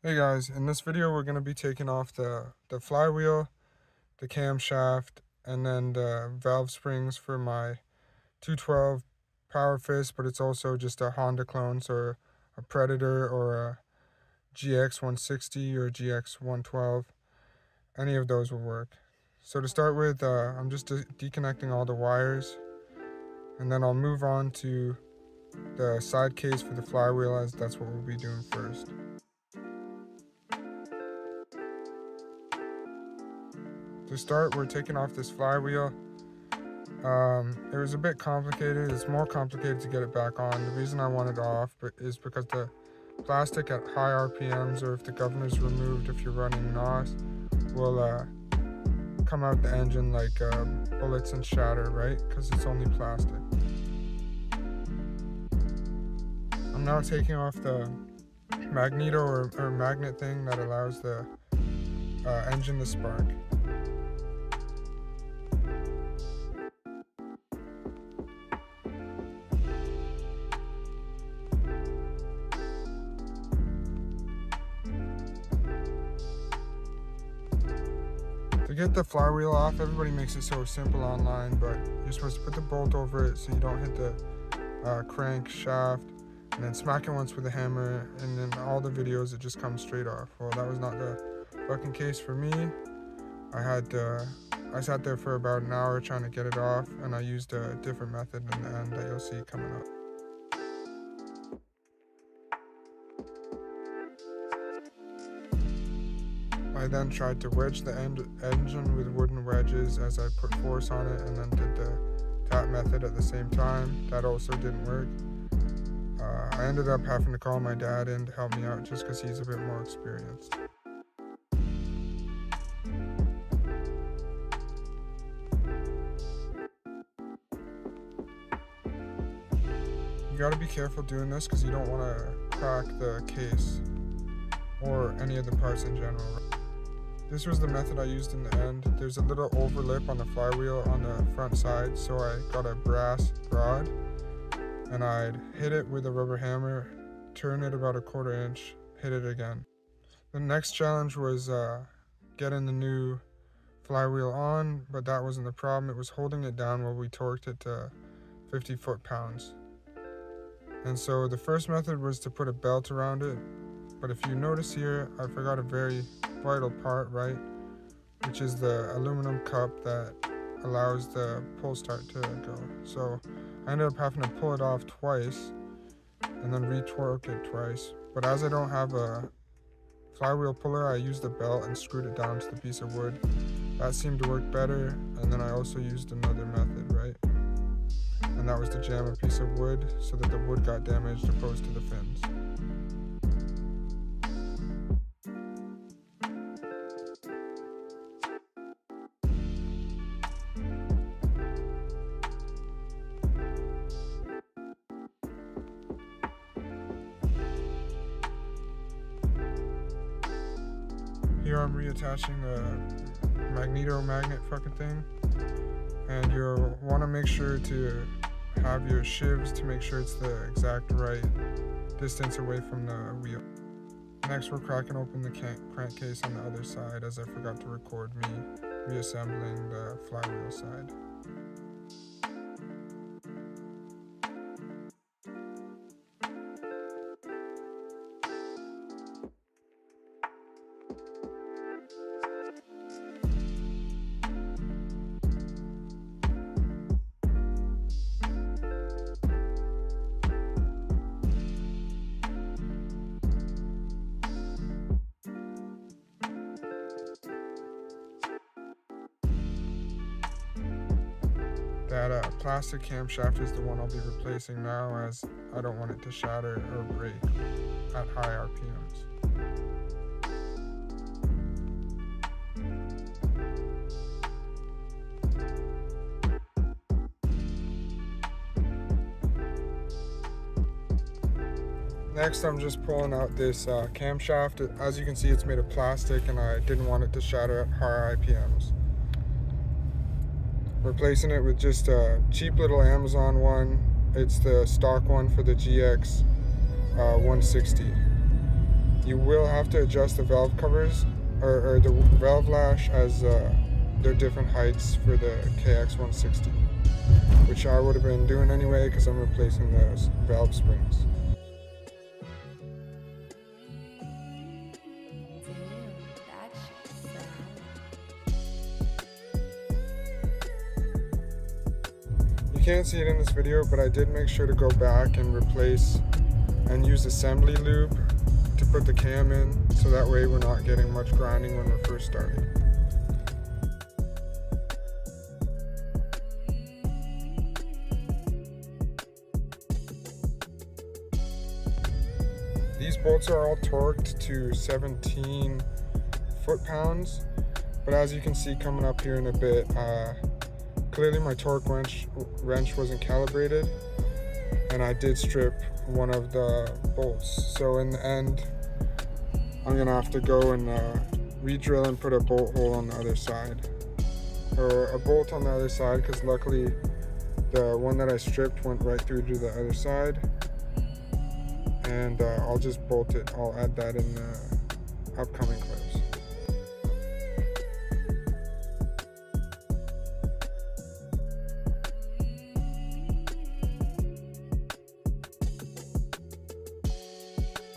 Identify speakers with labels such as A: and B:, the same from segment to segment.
A: Hey guys, in this video we're going to be taking off the, the flywheel, the camshaft, and then the valve springs for my 212 PowerFist, but it's also just a Honda clone, so a Predator or a GX 160 or GX 112. Any of those will work. So to start with, uh, I'm just de deconnecting all the wires, and then I'll move on to the side case for the flywheel as that's what we'll be doing first. To start, we're taking off this flywheel. Um, it was a bit complicated. It's more complicated to get it back on. The reason I want it off is because the plastic at high RPMs or if the governor's removed if you're running NOS will uh, come out the engine like uh, bullets and shatter, right? Because it's only plastic. I'm now taking off the magneto or, or magnet thing that allows the uh, engine to spark. Get the flywheel off, everybody makes it so simple online, but you're supposed to put the bolt over it so you don't hit the uh, crank shaft, and then smack it once with a hammer, and then all the videos it just comes straight off. Well, that was not the fucking case for me. I had uh, I sat there for about an hour trying to get it off, and I used a different method in the end that you'll see coming up. I then tried to wedge the engine with wooden wedges as I put force on it and then did the tap method at the same time. That also didn't work. Uh, I ended up having to call my dad in to help me out just because he's a bit more experienced. You gotta be careful doing this because you don't want to crack the case or any of the parts in general. This was the method I used in the end. There's a little overlip on the flywheel on the front side, so I got a brass rod and I'd hit it with a rubber hammer, turn it about a quarter inch, hit it again. The next challenge was uh, getting the new flywheel on, but that wasn't the problem. It was holding it down while we torqued it to 50 foot-pounds. And so the first method was to put a belt around it, but if you notice here, I forgot a very vital part, right? Which is the aluminum cup that allows the pull start to go. So I ended up having to pull it off twice and then retorque it twice. But as I don't have a flywheel puller, I used the belt and screwed it down to the piece of wood. That seemed to work better. And then I also used another method, right? And that was to jam a piece of wood so that the wood got damaged opposed to the fins. Here the magneto magnet fucking thing. And you'll want to make sure to have your shims to make sure it's the exact right distance away from the wheel. Next we're cracking open the crankcase on the other side as I forgot to record me reassembling the flywheel side. That uh, plastic camshaft is the one I'll be replacing now as I don't want it to shatter or break at high RPMs. Next, I'm just pulling out this uh, camshaft. As you can see, it's made of plastic and I didn't want it to shatter at high RPMs replacing it with just a cheap little Amazon one. It's the stock one for the GX uh, 160. you will have to adjust the valve covers or, or the valve lash as uh, they're different heights for the GX160, which I would have been doing anyway because I'm replacing those valve springs. Can't see it in this video, but I did make sure to go back and replace and use assembly lube to put the cam in so that way we're not getting much grinding when we're first starting. These bolts are all torqued to 17 foot-pounds, but as you can see coming up here in a bit, uh, clearly my torque wrench, wrench wasn't calibrated and I did strip one of the bolts. So in the end, I'm gonna have to go and uh, re-drill and put a bolt hole on the other side. Or a bolt on the other side because luckily the one that I stripped went right through to the other side. And uh, I'll just bolt it. I'll add that in the upcoming clips.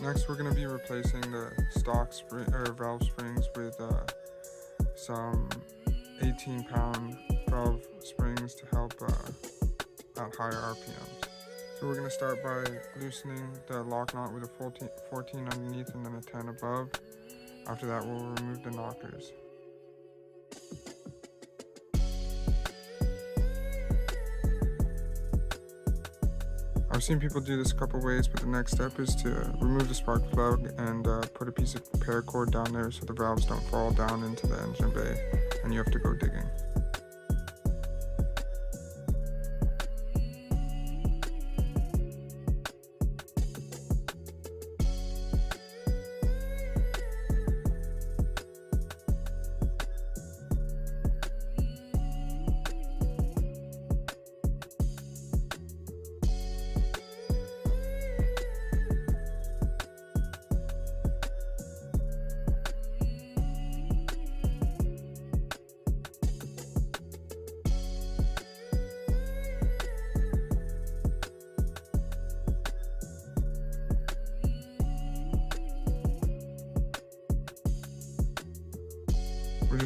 A: Next, we're going to be replacing the stock spring or valve springs with uh, some 18 pound valve springs to help uh, at higher RPMs. So we're going to start by loosening the lock nut with a 14, 14 underneath and then a 10 above. After that, we'll remove the knockers. I've seen people do this a couple ways, but the next step is to remove the spark plug and uh, put a piece of paracord down there so the valves don't fall down into the engine bay and you have to go digging.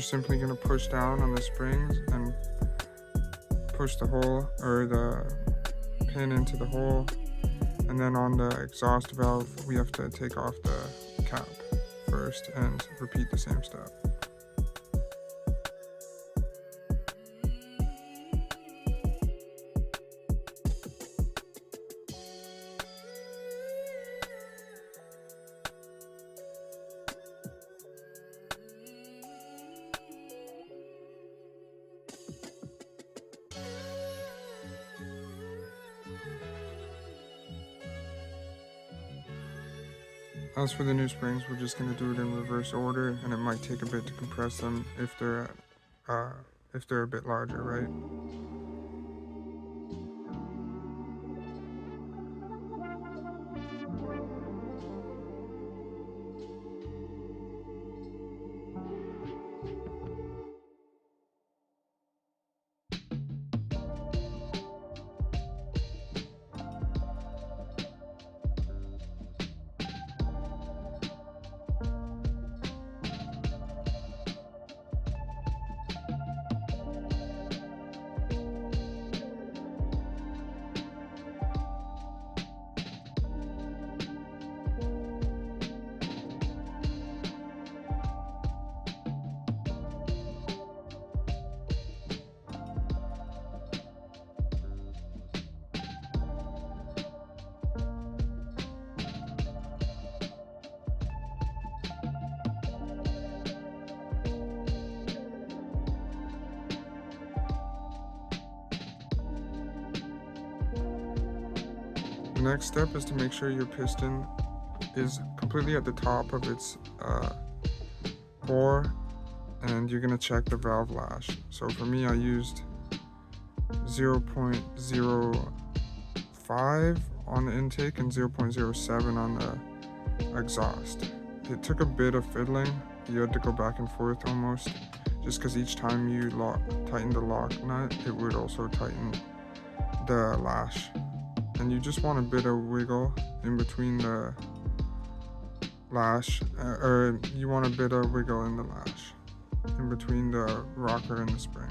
A: Simply going to push down on the springs and push the hole or the pin into the hole. And then on the exhaust valve, we have to take off the cap first and repeat the same step. As for the new springs, we're just going to do it in reverse order, and it might take a bit to compress them if they're uh, if they're a bit larger, right? Next step is to make sure your piston is completely at the top of its uh, bore and you're gonna check the valve lash. So for me, I used 0.05 on the intake and 0.07 on the exhaust. it took a bit of fiddling. You had to go back and forth almost, just because each time you lock, tighten the lock nut, it would also tighten the lash. And you just want a bit of wiggle in between the lash, uh, or you want a bit of wiggle in the lash, in between the rocker and the spring.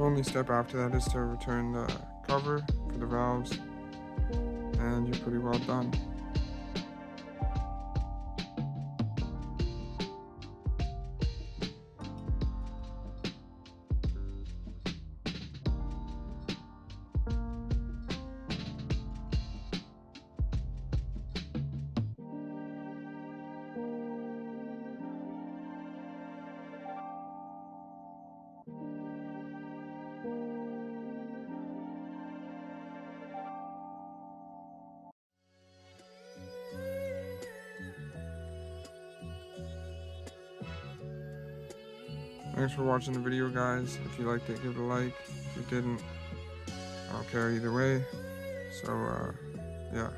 A: The only step after that is to return the cover for the valves and you're pretty well done. Thanks for watching the video, guys. If you liked it, give it a like. If you didn't, I don't care either way. So, uh, yeah.